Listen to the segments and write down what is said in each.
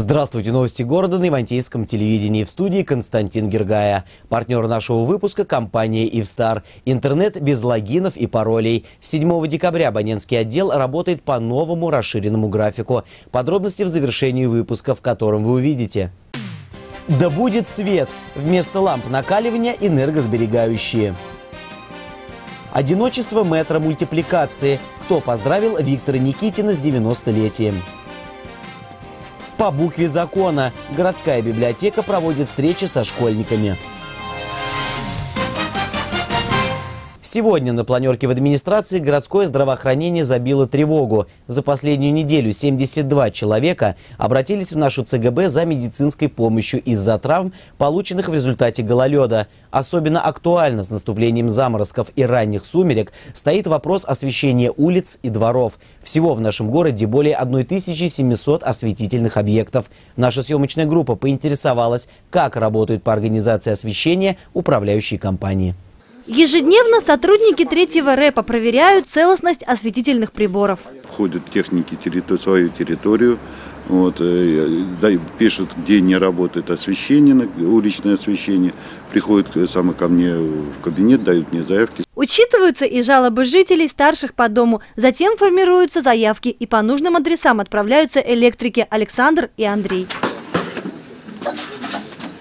Здравствуйте, новости города на Ивантейском телевидении. В студии Константин Гергая. Партнер нашего выпуска – компания «Ивстар». Интернет без логинов и паролей. С 7 декабря абонентский отдел работает по новому расширенному графику. Подробности в завершении выпуска, в котором вы увидите. Да будет свет! Вместо ламп накаливания энергосберегающие. Одиночество метра мультипликации. Кто поздравил Виктора Никитина с 90-летием? По букве закона городская библиотека проводит встречи со школьниками. Сегодня на планерке в администрации городское здравоохранение забило тревогу. За последнюю неделю 72 человека обратились в нашу ЦГБ за медицинской помощью из-за травм, полученных в результате гололеда. Особенно актуально с наступлением заморозков и ранних сумерек стоит вопрос освещения улиц и дворов. Всего в нашем городе более 1700 осветительных объектов. Наша съемочная группа поинтересовалась, как работают по организации освещения управляющие компании. Ежедневно сотрудники третьего рэпа проверяют целостность осветительных приборов. Входят техники территор свою территорию, вот, э, да, пишут, где не работает освещение, уличное освещение. Приходят э, сами ко мне в кабинет, дают мне заявки. Учитываются и жалобы жителей, старших по дому. Затем формируются заявки и по нужным адресам отправляются электрики Александр и Андрей.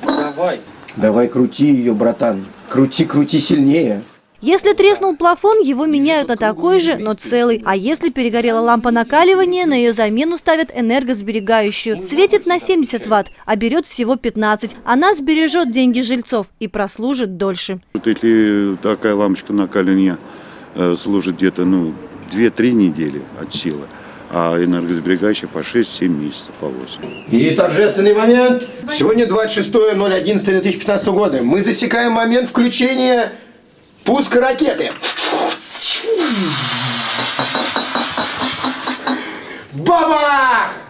Давай. Давай крути ее, братан. Крути, крути сильнее. Если треснул плафон, его меняют на такой же, но целый. А если перегорела лампа накаливания, на ее замену ставят энергосберегающую. Светит на 70 ватт, а берет всего 15. Она сбережет деньги жильцов и прослужит дольше. Вот если такая лампочка накаливания э, служит где-то ну, 2-3 недели от силы, а энергосберегающая по 6-7 месяцев, по 8. И торжественный момент. Сегодня 26.011.2015 года. Мы засекаем момент включения пуска ракеты. Бабах!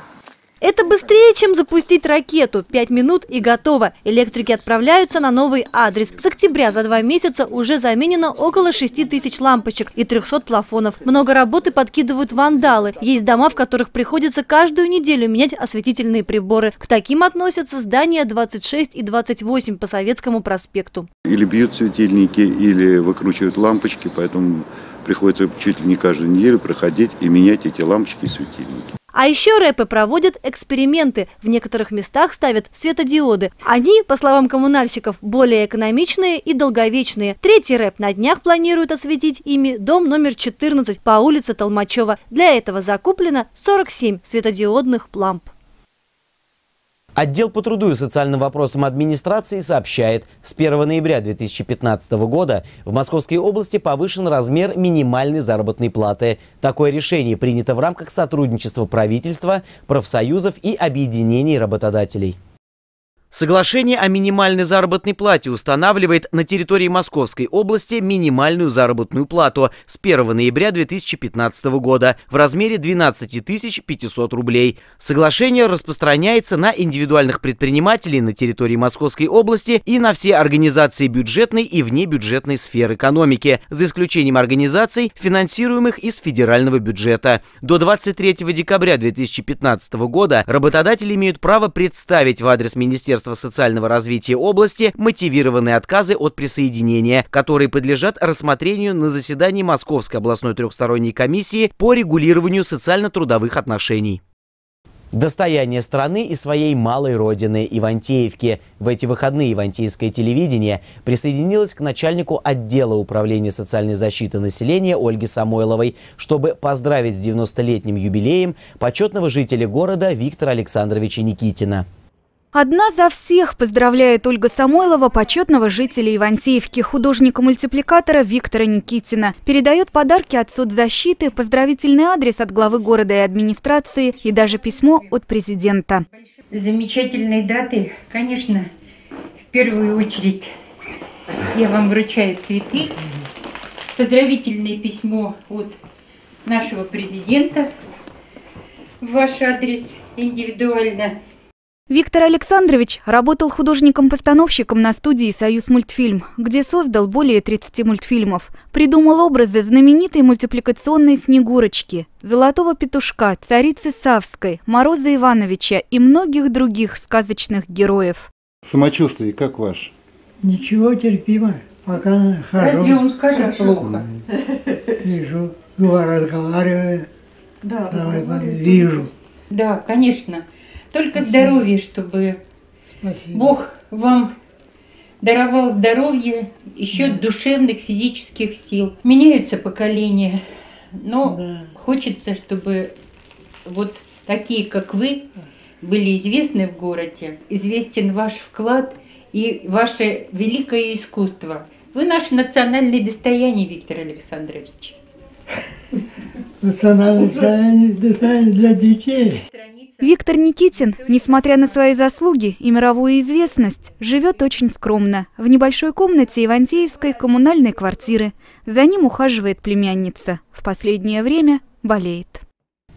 Это быстрее, чем запустить ракету. Пять минут и готово. Электрики отправляются на новый адрес. С октября за два месяца уже заменено около 6 тысяч лампочек и 300 плафонов. Много работы подкидывают вандалы. Есть дома, в которых приходится каждую неделю менять осветительные приборы. К таким относятся здания 26 и 28 по Советскому проспекту. Или бьют светильники, или выкручивают лампочки, поэтому приходится чуть ли не каждую неделю проходить и менять эти лампочки и светильники. А еще рэпы проводят эксперименты. В некоторых местах ставят светодиоды. Они, по словам коммунальщиков, более экономичные и долговечные. Третий рэп на днях планирует осветить ими дом номер 14 по улице Толмачева. Для этого закуплено 47 светодиодных ламп. Отдел по труду и социальным вопросам администрации сообщает, с 1 ноября 2015 года в Московской области повышен размер минимальной заработной платы. Такое решение принято в рамках сотрудничества правительства, профсоюзов и объединений работодателей. Соглашение о минимальной заработной плате устанавливает на территории Московской области минимальную заработную плату с 1 ноября 2015 года в размере 12 500 рублей. Соглашение распространяется на индивидуальных предпринимателей на территории Московской области и на все организации бюджетной и внебюджетной сферы экономики, за исключением организаций, финансируемых из федерального бюджета. До 23 декабря 2015 года работодатели имеют право представить в адрес Министерства Министерства социального развития области мотивированные отказы от присоединения, которые подлежат рассмотрению на заседании Московской областной трехсторонней комиссии по регулированию социально-трудовых отношений. Достояние страны и своей малой родины Ивантеевки. В эти выходные Ивантеевское телевидение присоединилось к начальнику отдела управления социальной защиты населения Ольге Самойловой, чтобы поздравить с 90-летним юбилеем почетного жителя города Виктора Александровича Никитина. Одна за всех поздравляет Ольга Самойлова, почетного жителя Ивантеевки, художника-мультипликатора Виктора Никитина. Передает подарки от соцзащиты, поздравительный адрес от главы города и администрации и даже письмо от президента. Замечательной даты, конечно, в первую очередь я вам вручаю цветы. Поздравительное письмо от нашего президента в ваш адрес индивидуально. Виктор Александрович работал художником-постановщиком на студии «Союз мультфильм», где создал более 30 мультфильмов. Придумал образы знаменитой мультипликационной «Снегурочки», «Золотого петушка», «Царицы Савской», «Мороза Ивановича» и многих других сказочных героев. Самочувствие как ваше? Ничего, терпимо. Пока хожу. Разве он скажет плохо? Вижу, говорю, разговариваю. Да, вижу. Да, конечно. Только здоровье, чтобы Спасибо. Бог вам даровал здоровье, еще душевных, физических сил. Меняются поколения, но Да. хочется, чтобы вот такие, как вы, были известны в городе, известен ваш вклад и ваше великое искусство. Вы наше национальное достояние, Виктор Александрович. Национальное состояние для детей. Виктор Никитин, несмотря на свои заслуги и мировую известность, живет очень скромно, в небольшой комнате Ивантеевской коммунальной квартиры. За ним ухаживает племянница. В последнее время болеет.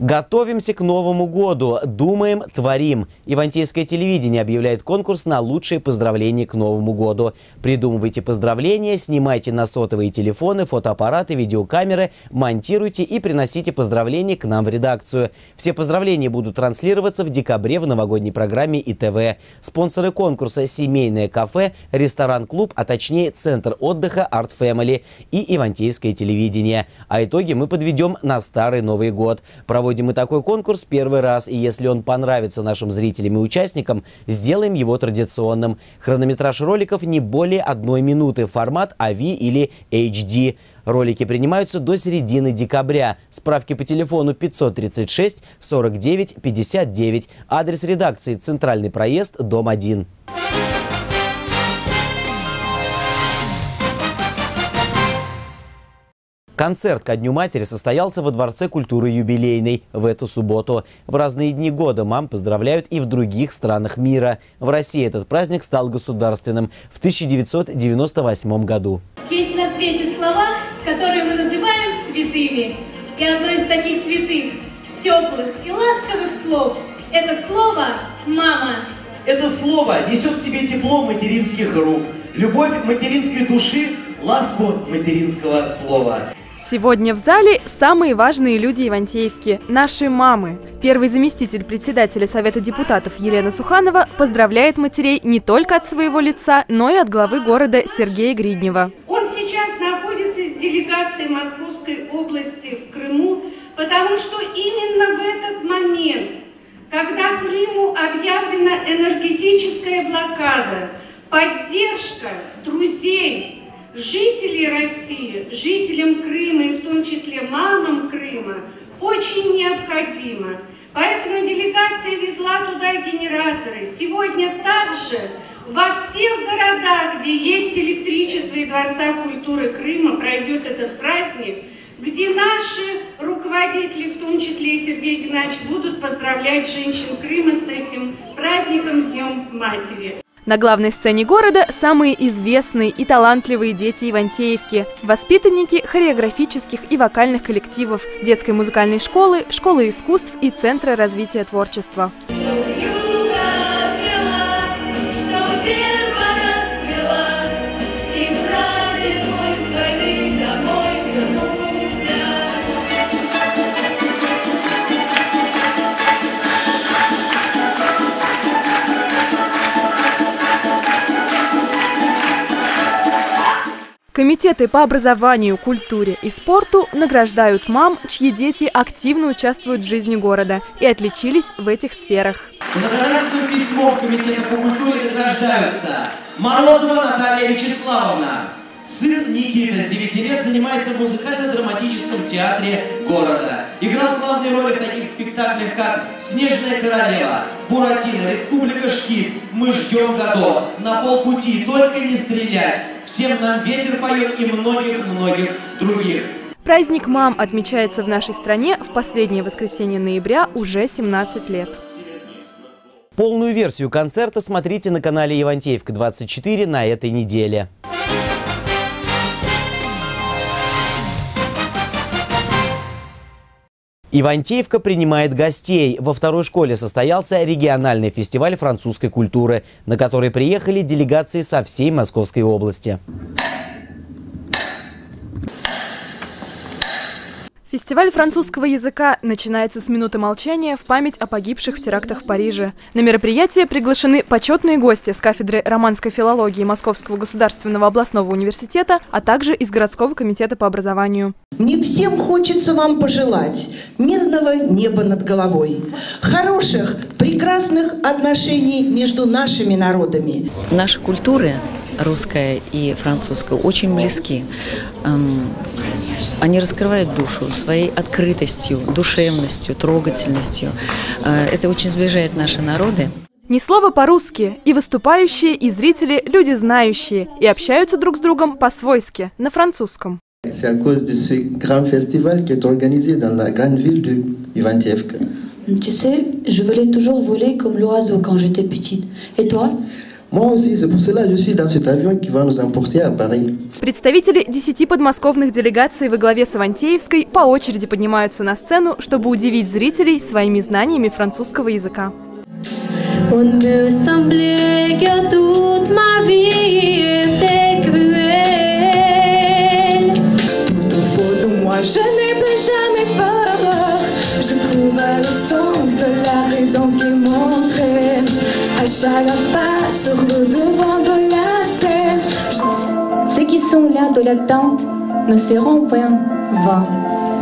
Готовимся к Новому году. Думаем, творим. Ивантейское телевидение объявляет конкурс на лучшие поздравления к Новому году. Придумывайте поздравления, снимайте на сотовые телефоны, фотоаппараты, видеокамеры, монтируйте и приносите поздравления к нам в редакцию. Все поздравления будут транслироваться в декабре в новогодней программе ИТВ. Спонсоры конкурса «Семейное кафе», ресторан-клуб, а точнее Центр отдыха «Арт Family и Ивантейское телевидение. А итоги мы подведем на Старый Новый год. Проводим мы такой конкурс первый раз, и если он понравится нашим зрителям и участникам, сделаем его традиционным. Хронометраж роликов не более одной минуты, формат AV или HD. Ролики принимаются до середины декабря. Справки по телефону 536 49 59. Адрес редакции Центральный проезд, дом 1. Концерт ко Дню матери состоялся во Дворце культуры «Юбилейный» в эту субботу. В разные дни года мам поздравляют и в других странах мира. В России этот праздник стал государственным в 1998 году. Есть на свете слова, которые мы называем святыми. И одно из таких святых, теплых и ласковых слов – это слово «мама». Это слово несет в себе тепло материнских рук, любовь материнской души, ласку материнского слова. Сегодня в зале самые важные люди Ивантеевки – наши мамы. Первый заместитель председателя Совета депутатов Елена Суханова поздравляет матерей не только от своего лица, но и от главы города Сергея Гриднева. Он сейчас находится с делегацией Московской области в Крыму, потому что именно в этот момент, когда Крыму объявлена энергетическая блокада, поддержка друзей, жителей России, жителям Крыма и в том числе мамам Крыма очень необходима. Поэтому делегация везла туда генераторы. Сегодня также во всех городах, где есть электричество и Дворца культуры Крыма, пройдет этот праздник, где наши руководители, в том числе и Сергей Геннадьевич, будут поздравлять женщин Крыма с этим праздником, с Днем Матери. На главной сцене города самые известные и талантливые дети Ивантеевки, воспитанники хореографических и вокальных коллективов, детской музыкальной школы, школы искусств и Центра развития творчества. Комитеты по образованию, культуре и спорту награждают мам, чьи дети активно участвуют в жизни города и отличились в этих сферах. Благодарственным письмом Комитета по культуре награждаются Морозова Наталья Вячеславовна. Сын Никита с 9 лет занимается в музыкально-драматическом театре города. Играл главные роли в таких спектаклях, как «Снежная королева», «Буратино», «Республика Шкит», «Мы ждем Годо», «На полпути», «Только не стрелять», «Всем нам ветер поет» и многих-многих других. Праздник мам отмечается в нашей стране в последнее воскресенье ноября уже 17 лет. Полную версию концерта смотрите на канале Ивантеевка 24 на этой неделе. Ивантеевка принимает гостей. Во второй школе состоялся региональный фестиваль французской культуры, на который приехали делегации со всей Московской области. Фестиваль французского языка начинается с минуты молчания в память о погибших в терактах в Париже. На мероприятие приглашены почетные гости с кафедры романской филологии Московского государственного областного университета, а также из городского комитета по образованию. Мне всем хочется вам пожелать мирного неба над головой, хороших, прекрасных отношений между нашими народами. Наши культуры, русская и французская, очень близки. Они раскрывают душу своей открытостью, душевностью, трогательностью. Э, это очень сближает наши народы. Ни слова по-русски. И выступающие, и зрители – люди знающие. И общаются друг с другом по-свойски, на французском. C'est à cause de ce grand festival qui est organisé dans la grande ville de Ivantevka. Tu sais, je voulais toujours voler comme l'oiseau quand j'étais petite. Et toi Moi aussi, c'est pour cela que je suis dans cet avion qui va nous emporter à Paris. Представители десяти подмосковных делегаций во главе с Авантеевской по очереди поднимаются на сцену, чтобы удивить зрителей своими знаниями французского языка. On me semblait que toute ma vie était cruelle. Tout au fond de moi, je n'ai plus jamais peur. Je trouve le sens pas. sur le devant de la scène. Ceux qui sont là de l'attente ne seront point vains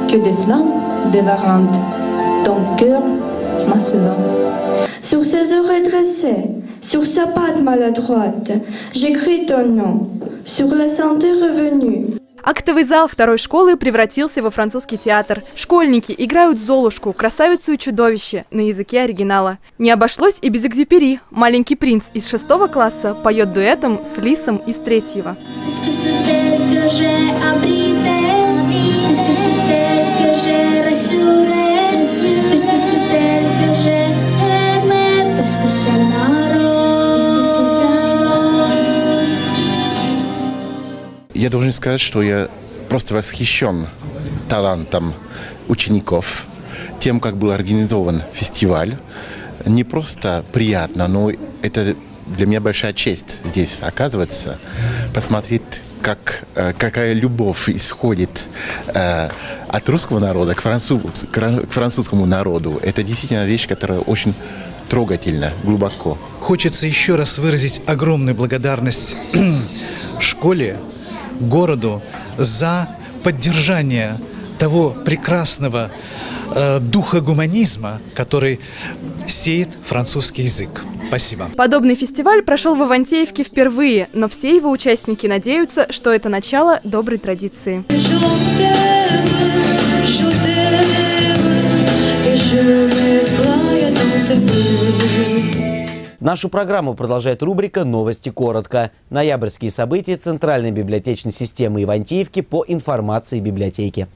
que des flammes dévarantes. Ton cœur m'a. Sur ses oreilles dressées, sur sa patte maladroite, j'écris ton nom. Sur la santé revenue, Актовый зал второй школы превратился во французский театр. Школьники играют Золушку, красавицу и чудовище на языке оригинала. Не обошлось и без экзюпери. Маленький принц из шестого класса поет дуэтом с Лисом из третьего. Я должен сказать, что я просто восхищен талантом учеников, тем, как был организован фестиваль. Не просто приятно, но это для меня большая честь здесь оказываться, посмотреть, как, э, какая любовь исходит э, от русского народа к, француз, к французскому народу. Это действительно вещь, которая очень трогательна, глубоко. Хочется еще раз выразить огромную благодарность школе, городу за поддержание того прекрасного э, духа гуманизма, который сеет французский язык. Спасибо. Подобный фестиваль прошел в Ивантеевке впервые, но все его участники надеются, что это начало доброй традиции. Нашу программу продолжает рубрика «Новости коротко». Ноябрьские события Центральной библиотечной системы Ивантеевки по информации библиотеки.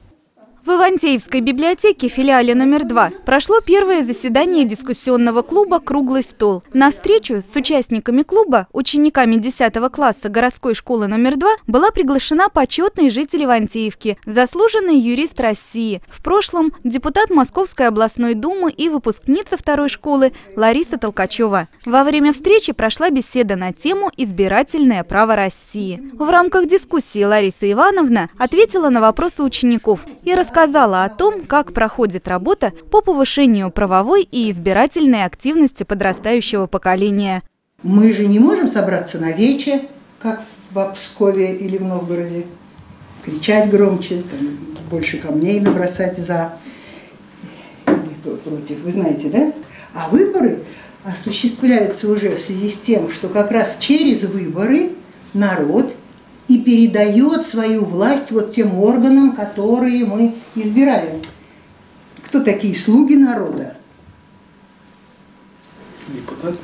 В Ивантеевской библиотеке, филиале номер два, прошло первое заседание дискуссионного клуба «Круглый стол». На встречу с участниками клуба, учениками 10 класса городской школы номер два, была приглашена почетный житель Ивантеевки, заслуженный юрист России, в прошлом депутат Московской областной думы и выпускница второй школы Лариса Толкачева. Во время встречи прошла беседа на тему «Избирательное право России». В рамках дискуссии Лариса Ивановна ответила на вопросы учеников и рассказала, рассказала о том, как проходит работа по повышению правовой и избирательной активности подрастающего поколения. Мы же не можем собраться на вече, как в Пскове или в Новгороде, кричать громче, там, больше камней набросать за или против, вы знаете, да? А выборы осуществляются уже в связи с тем, что как раз через выборы народ и передает свою власть вот тем органам, которые мы избираем. Кто такие слуги народа? Депутаты.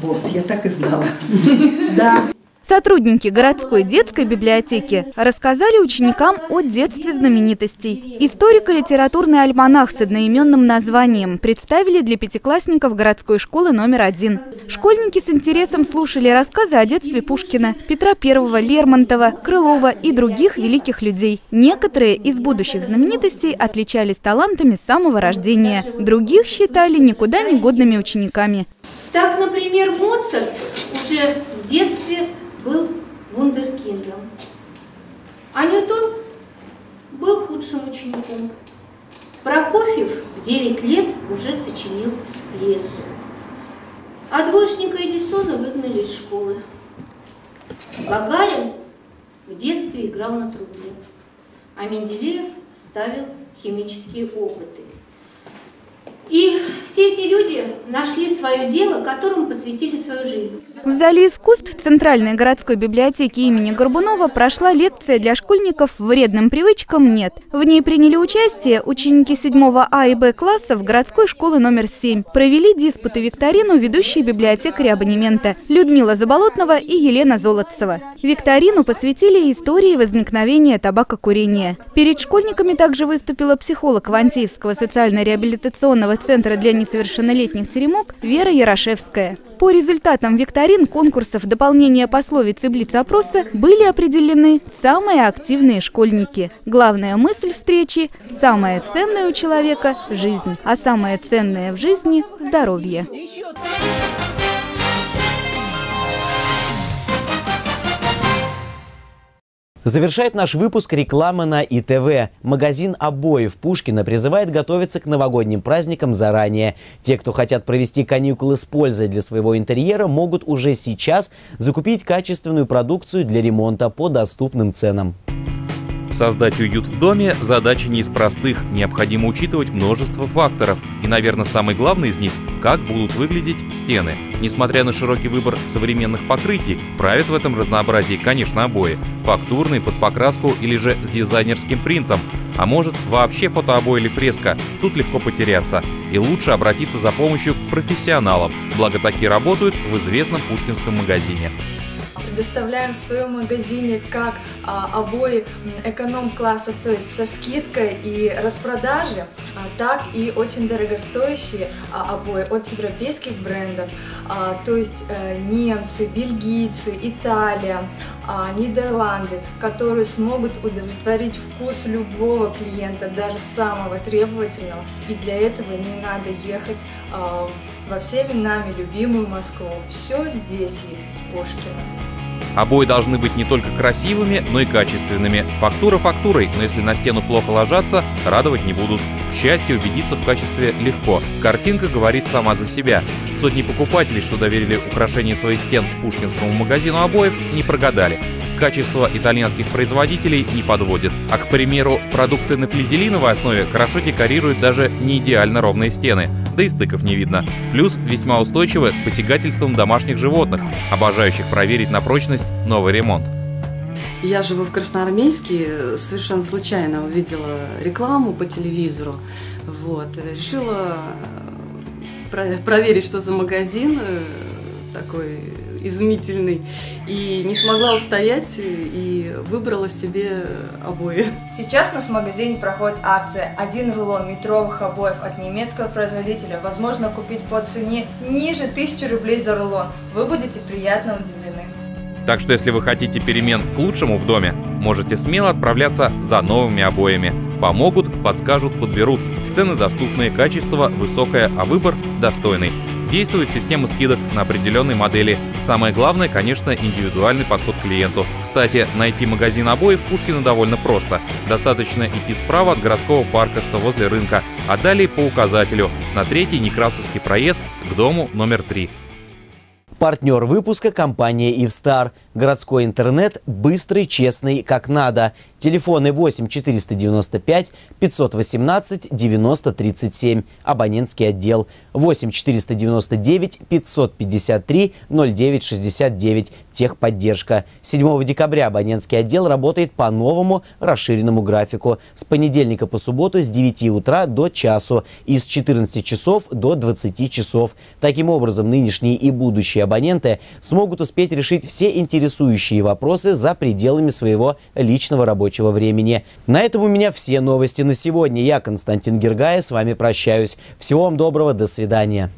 Вот, я так и знала. Да. Сотрудники городской детской библиотеки рассказали ученикам о детстве знаменитостей. Историко-литературный альманах с одноименным названием представили для пятиклассников городской школы номер один. Школьники с интересом слушали рассказы о детстве Пушкина, Петра I, Лермонтова, Крылова и других великих людей. Некоторые из будущих знаменитостей отличались талантами с самого рождения. Других считали никуда не годными учениками. Так, например, Моцарт уже в детстве вундеркиндом. А Ньютон был худшим учеником. Прокофьев в 9 лет уже сочинил пьесу. А двоечника Эдисона выгнали из школы. Гагарин в детстве играл на трубе, а Менделеев ставил химические опыты. И все эти люди нашли свое дело, которому посвятили свою жизнь. В Зале искусств Центральной городской библиотеки имени Горбунова прошла лекция для школьников «Вредным привычкам нет». В ней приняли участие ученики 7 А и Б классов городской школы номер 7. Провели диспуты викторину ведущие библиотекари абонемента Людмила Заболотного и Елена Золотцева. Викторину посвятили истории возникновения табакокурения. Перед школьниками также выступила психолог Вантеевского социально-реабилитационного Центра для несовершеннолетних «Теремок» Вера Ярошевская. По результатам викторин, конкурсов, дополнения пословиц и блиц-опроса были определены самые активные школьники. Главная мысль встречи – самое ценное у человека – жизнь, а самое ценное в жизни – здоровье. Завершает наш выпуск реклама на ИТВ. Магазин обоев Пушкина призывает готовиться к новогодним праздникам заранее. Те, кто хотят провести каникулы с пользой для своего интерьера, могут уже сейчас закупить качественную продукцию для ремонта по доступным ценам. Создать уют в доме – задача не из простых, необходимо учитывать множество факторов. И, наверное, самый главный из них – как будут выглядеть стены. Несмотря на широкий выбор современных покрытий, правят в этом разнообразии, конечно, обои. Фактурные, под покраску или же с дизайнерским принтом. А может, вообще фотообой или фреска. Тут легко потеряться. И лучше обратиться за помощью к профессионалам, благо такие работают в известном пушкинском магазине предоставляем в своем магазине как а, обои эконом-класса, то есть со скидкой и распродажи, а, так и очень дорогостоящие а, обои от европейских брендов, а, то есть а, немцы, бельгийцы, Италия, Нидерланды, которые смогут удовлетворить вкус любого клиента, даже самого требовательного. И для этого не надо ехать а, во всеми нами любимую Москву. Все здесь есть в Пушкино. Обои должны быть не только красивыми, но и качественными. Фактура фактурой, но если на стену плохо ложатся, радовать не будут. К убедиться в качестве легко. Картинка говорит сама за себя. Сотни покупателей, что доверили украшение своих стен пушкинскому магазину обоев, не прогадали качество итальянских производителей не подводит. А, к примеру, продукция на флизелиновой основе хорошо декорирует даже не идеально ровные стены, да и стыков не видно. Плюс весьма устойчивы к посягательствам домашних животных, обожающих проверить на прочность новый ремонт. Я живу в Красноармейске, совершенно случайно увидела рекламу по телевизору, вот, решила проверить, что за магазин э, такой изумительный. И не смогла устоять и выбрала себе обои. Сейчас у нас в магазине проходит акция. Один рулон метровых обоев от немецкого производителя возможно купить по цене ниже 1000 рублей за рулон. Вы будете приятно удивлены. Так что если вы хотите перемен к лучшему в доме, можете смело отправляться за новыми обоями. Помогут, подскажут, подберут. Цены доступные, качество высокое, а выбор достойный. Действует система скидок на определенные модели. Самое главное, конечно, индивидуальный подход к клиенту. Кстати, найти магазин обоев Пушкина довольно просто. Достаточно идти справа от городского парка, что возле рынка, а далее по указателю на третий Некрасовский проезд к дому номер три. Партнер выпуска – компания «Ивстар». Городской интернет быстрый, честный, как надо. Телефоны 8 495 518 90 37. Абонентский отдел 8 499 553 09 69. Техподдержка. 7 декабря абонентский отдел работает по новому расширенному графику. С понедельника по субботу с 9 утра до часу и с 14 часов до 20 часов. Таким образом, нынешние и будущие абоненты смогут успеть решить все интересующие вопросы за пределами своего личного рабочего времени. На этом у меня все новости на сегодня. Я, Константин Гергая, с вами прощаюсь. Всего вам доброго, до свидания.